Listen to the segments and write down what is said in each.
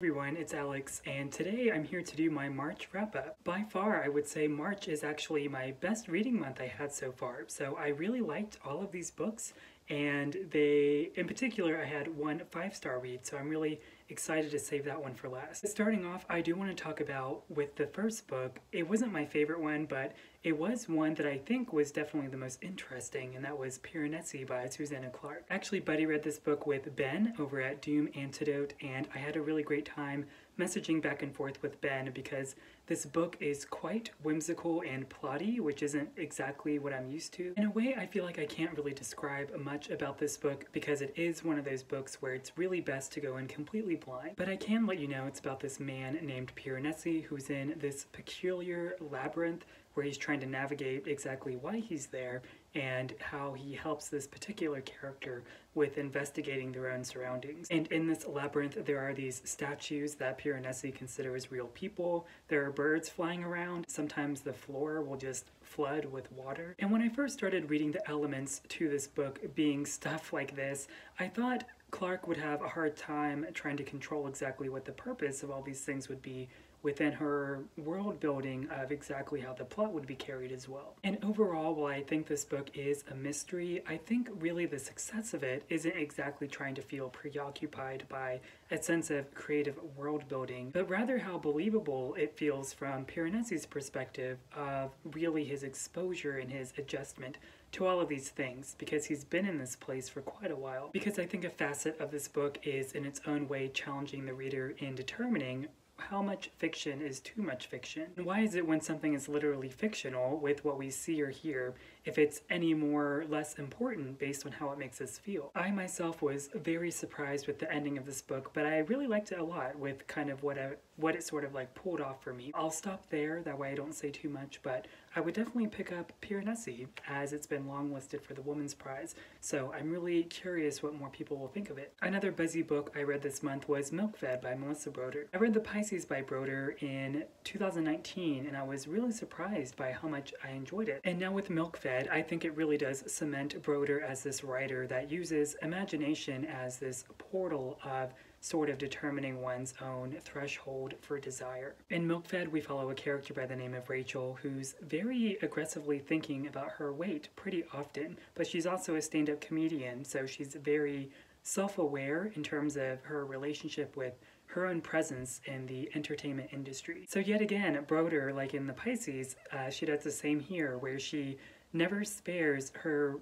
everyone, it's Alex, and today I'm here to do my March wrap up. By far, I would say March is actually my best reading month I had so far, so I really liked all of these books, and they, in particular, I had one five star read, so I'm really excited to save that one for last. Starting off, I do want to talk about with the first book. It wasn't my favorite one, but it was one that I think was definitely the most interesting, and that was Piranesi by Susanna Clarke. Actually, Buddy read this book with Ben over at Doom Antidote, and I had a really great time messaging back and forth with Ben because this book is quite whimsical and plotty, which isn't exactly what I'm used to. In a way, I feel like I can't really describe much about this book because it is one of those books where it's really best to go in completely blind. But I can let you know it's about this man named Piranesi who's in this peculiar labyrinth where he's trying to navigate exactly why he's there and how he helps this particular character with investigating their own surroundings. And in this labyrinth, there are these statues that Piranesi considers real people. There are birds flying around. Sometimes the floor will just flood with water. And when I first started reading the elements to this book being stuff like this, I thought Clarke would have a hard time trying to control exactly what the purpose of all these things would be within her world building of exactly how the plot would be carried as well. And overall, while I think this book is a mystery, I think really the success of it isn't exactly trying to feel preoccupied by a sense of creative world building, but rather how believable it feels from Piranesi's perspective of really his exposure and his adjustment to all of these things because he's been in this place for quite a while. Because I think a facet of this book is in its own way challenging the reader in determining how much fiction is too much fiction? Why is it when something is literally fictional with what we see or hear, if it's any more less important based on how it makes us feel? I myself was very surprised with the ending of this book, but I really liked it a lot with kind of what, I, what it sort of like pulled off for me. I'll stop there, that way I don't say too much, but I would definitely pick up Piranesi as it's been longlisted for the Women's Prize, so I'm really curious what more people will think of it. Another buzzy book I read this month was Milkfed by Melissa Broder. I read The Pisces by Broder in 2019 and I was really surprised by how much I enjoyed it. And now with Milkfed, I think it really does cement Broder as this writer that uses imagination as this portal of sort of determining one's own threshold for desire. In Milkfed, we follow a character by the name of Rachel who's very aggressively thinking about her weight pretty often, but she's also a stand up comedian, so she's very self aware in terms of her relationship with her own presence in the entertainment industry. So, yet again, Broder, like in the Pisces, uh, she does the same here, where she never spares her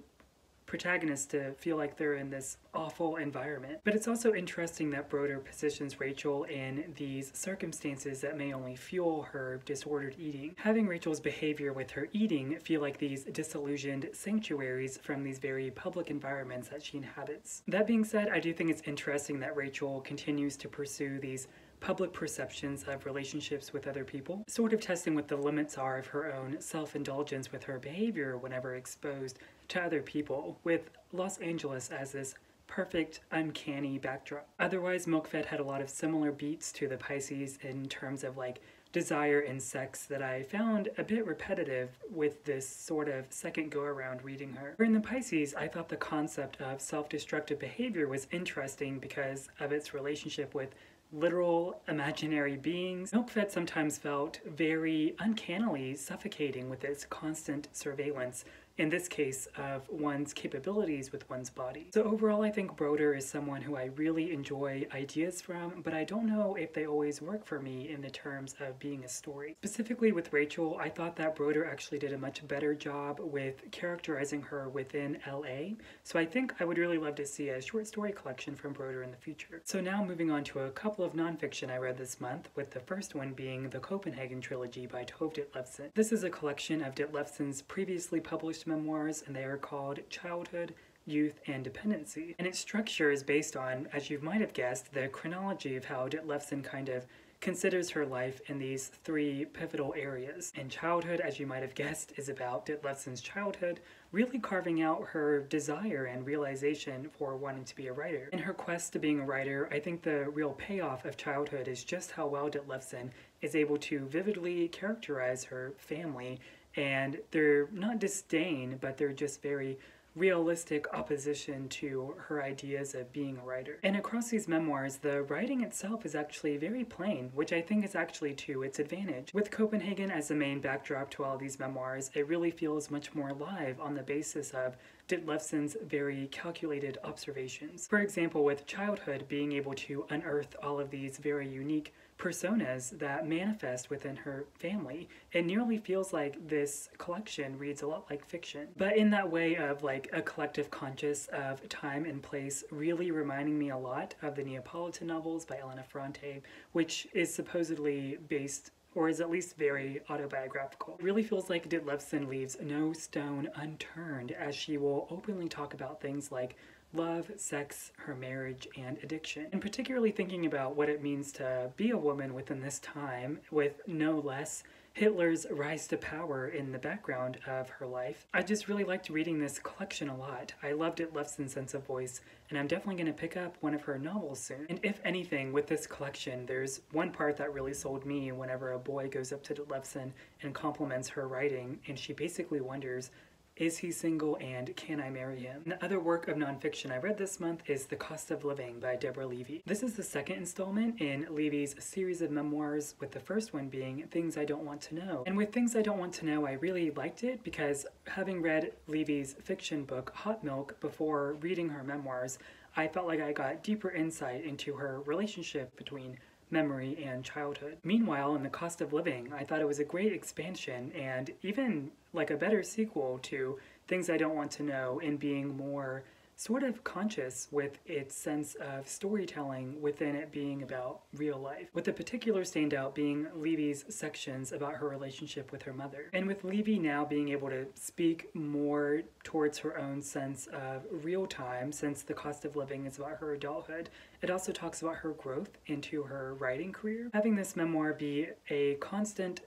protagonists to feel like they're in this awful environment. But it's also interesting that Broder positions Rachel in these circumstances that may only fuel her disordered eating. Having Rachel's behavior with her eating feel like these disillusioned sanctuaries from these very public environments that she inhabits. That being said, I do think it's interesting that Rachel continues to pursue these public perceptions of relationships with other people, sort of testing what the limits are of her own self indulgence with her behavior whenever exposed to other people, with Los Angeles as this perfect, uncanny backdrop. Otherwise, Milkfed had a lot of similar beats to the Pisces in terms of like desire and sex that I found a bit repetitive with this sort of second go around reading her. In the Pisces, I thought the concept of self destructive behavior was interesting because of its relationship with literal imaginary beings. Milkfed sometimes felt very uncannily suffocating with its constant surveillance in this case, of one's capabilities with one's body. So overall, I think Broder is someone who I really enjoy ideas from, but I don't know if they always work for me in the terms of being a story. Specifically with Rachel, I thought that Broder actually did a much better job with characterizing her within LA, so I think I would really love to see a short story collection from Broder in the future. So now moving on to a couple of nonfiction I read this month, with the first one being the Copenhagen Trilogy by Tove Ditlevsen. This is a collection of Ditlevsen's previously published memoirs, and they are called Childhood, Youth, and Dependency. And its structure is based on, as you might have guessed, the chronology of how Ditlevsen kind of considers her life in these three pivotal areas. And childhood, as you might have guessed, is about Ditlevsen's childhood, really carving out her desire and realization for wanting to be a writer. In her quest to being a writer, I think the real payoff of childhood is just how well Ditlevsen is able to vividly characterize her family and they're not disdain, but they're just very realistic opposition to her ideas of being a writer. And across these memoirs, the writing itself is actually very plain, which I think is actually to its advantage. With Copenhagen as the main backdrop to all these memoirs, it really feels much more live on the basis of Ditlevsen's very calculated observations. For example, with childhood being able to unearth all of these very unique personas that manifest within her family. It nearly feels like this collection reads a lot like fiction, but in that way of like a collective conscious of time and place, really reminding me a lot of the Neapolitan novels by Elena Ferrante, which is supposedly based or is at least very autobiographical. It really feels like Ditlevsen leaves no stone unturned as she will openly talk about things like love, sex, her marriage, and addiction. And particularly thinking about what it means to be a woman within this time with no less Hitler's rise to power in the background of her life. I just really liked reading this collection a lot. I loved Ditlevsen's sense of voice, and I'm definitely going to pick up one of her novels soon. And if anything, with this collection, there's one part that really sold me whenever a boy goes up to Ditlevsen and compliments her writing, and she basically wonders is He Single and Can I Marry Him? The other work of nonfiction I read this month is The Cost of Living by Deborah Levy. This is the second installment in Levy's series of memoirs, with the first one being Things I Don't Want to Know. And with Things I Don't Want to Know, I really liked it because having read Levy's fiction book, Hot Milk, before reading her memoirs, I felt like I got deeper insight into her relationship between memory and childhood. Meanwhile, in The Cost of Living, I thought it was a great expansion and even like a better sequel to Things I Don't Want to Know in being more sort of conscious with its sense of storytelling within it being about real life, with the particular standout being Levy's sections about her relationship with her mother. And with Levy now being able to speak more towards her own sense of real time, since the cost of living is about her adulthood, it also talks about her growth into her writing career. Having this memoir be a constant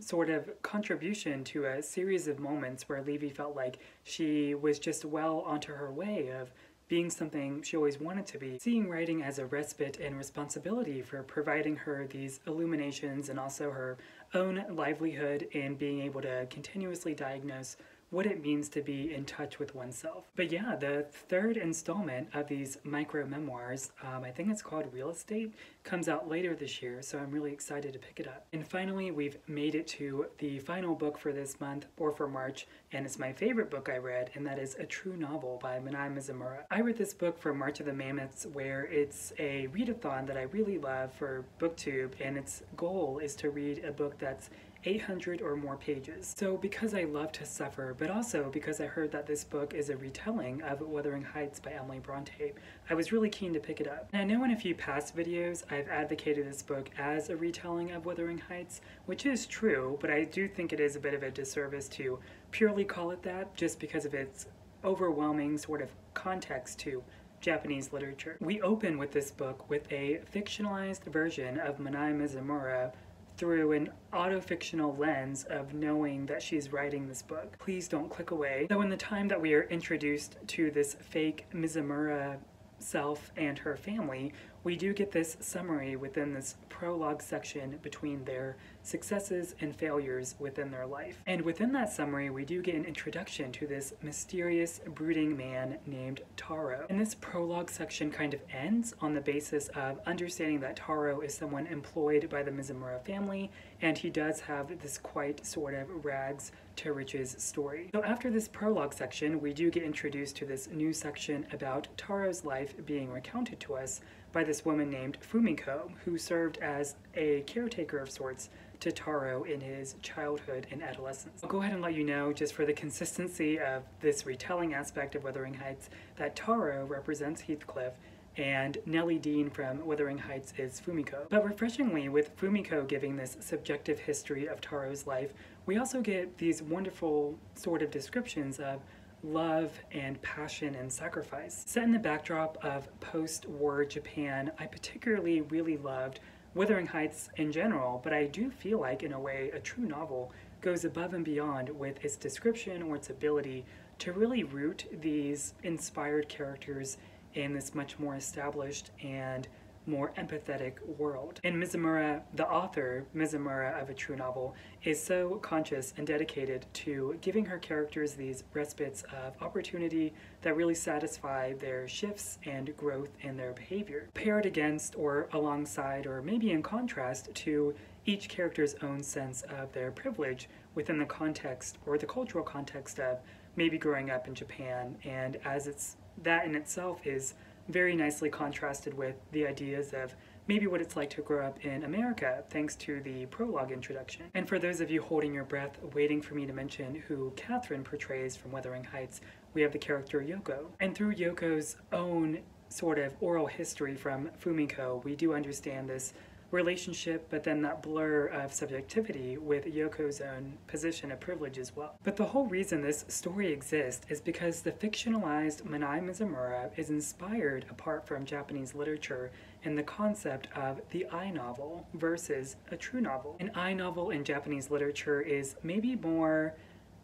sort of contribution to a series of moments where Levy felt like she was just well onto her way of being something she always wanted to be, seeing writing as a respite and responsibility for providing her these illuminations and also her own livelihood in being able to continuously diagnose what it means to be in touch with oneself. But yeah, the third installment of these micro memoirs, um, I think it's called Real Estate, comes out later this year, so I'm really excited to pick it up. And finally, we've made it to the final book for this month, or for March, and it's my favorite book I read, and that is A True Novel by Minae Mizumura. I read this book for March of the Mammoths, where it's a readathon that I really love for BookTube, and its goal is to read a book that's 800 or more pages. So because I love to suffer, but also because I heard that this book is a retelling of Wuthering Heights by Emily Bronte, I was really keen to pick it up. And I know in a few past videos I've advocated this book as a retelling of Wuthering Heights, which is true, but I do think it is a bit of a disservice to purely call it that just because of its overwhelming sort of context to Japanese literature. We open with this book with a fictionalized version of Minae Mizumura through an autofictional lens of knowing that she's writing this book. Please don't click away. So in the time that we are introduced to this fake Mizumura self and her family, we do get this summary within this prologue section between their successes and failures within their life. And within that summary, we do get an introduction to this mysterious, brooding man named Taro. And this prologue section kind of ends on the basis of understanding that Taro is someone employed by the Mizumura family, and he does have this quite sort of rags to riches story. So after this prologue section, we do get introduced to this new section about Taro's life being recounted to us by this woman named Fumiko, who served as a caretaker of sorts to Taro in his childhood and adolescence. I'll go ahead and let you know, just for the consistency of this retelling aspect of Wuthering Heights, that Taro represents Heathcliff and Nellie Dean from Wuthering Heights is Fumiko. But refreshingly, with Fumiko giving this subjective history of Taro's life, we also get these wonderful sort of descriptions of love and passion and sacrifice. Set in the backdrop of post-war Japan, I particularly really loved Wuthering Heights in general, but I do feel like, in a way, a true novel goes above and beyond with its description or its ability to really root these inspired characters in this much more established and more empathetic world. And Mizumura, the author, Mizumura of A True Novel, is so conscious and dedicated to giving her characters these respites of opportunity that really satisfy their shifts and growth in their behavior, paired against or alongside or maybe in contrast to each character's own sense of their privilege within the context or the cultural context of maybe growing up in Japan and as it's that in itself is very nicely contrasted with the ideas of maybe what it's like to grow up in America, thanks to the prologue introduction. And for those of you holding your breath, waiting for me to mention who Catherine portrays from Wuthering Heights, we have the character Yoko. And through Yoko's own sort of oral history from Fumiko, we do understand this relationship, but then that blur of subjectivity with Yoko's own position of privilege as well. But the whole reason this story exists is because the fictionalized Minae Mizumura is inspired apart from Japanese literature in the concept of the I novel versus a true novel. An I novel in Japanese literature is maybe more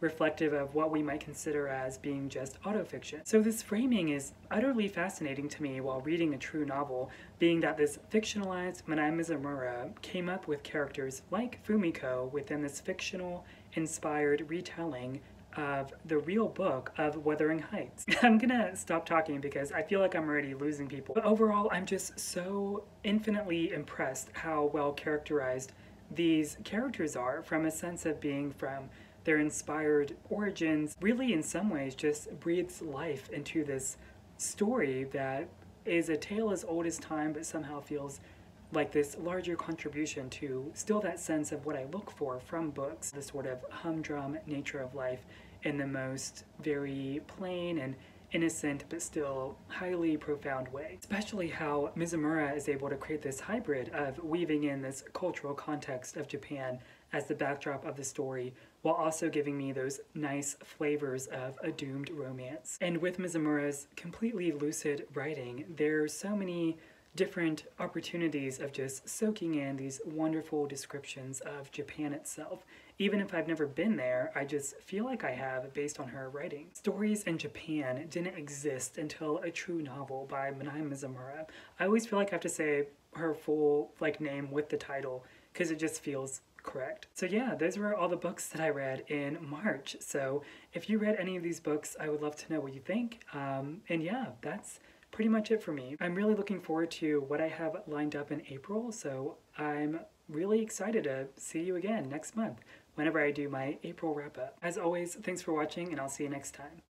reflective of what we might consider as being just autofiction. So this framing is utterly fascinating to me while reading a true novel, being that this fictionalized Minae Mizumura came up with characters like Fumiko within this fictional inspired retelling of the real book of Wuthering Heights. I'm gonna stop talking because I feel like I'm already losing people. But overall, I'm just so infinitely impressed how well characterized these characters are from a sense of being from their inspired origins really in some ways just breathes life into this story that is a tale as old as time but somehow feels like this larger contribution to still that sense of what I look for from books, the sort of humdrum nature of life in the most very plain and innocent but still highly profound way. Especially how Mizumura is able to create this hybrid of weaving in this cultural context of Japan as the backdrop of the story while also giving me those nice flavors of a doomed romance. And with Mizumura's completely lucid writing, there's so many different opportunities of just soaking in these wonderful descriptions of Japan itself. Even if I've never been there, I just feel like I have based on her writing. Stories in Japan didn't exist until a true novel by Minae Mizumura. I always feel like I have to say her full like name with the title because it just feels correct. So yeah, those were all the books that I read in March. So if you read any of these books, I would love to know what you think. Um, and yeah, that's pretty much it for me. I'm really looking forward to what I have lined up in April, so I'm really excited to see you again next month whenever I do my April wrap up. As always, thanks for watching and I'll see you next time.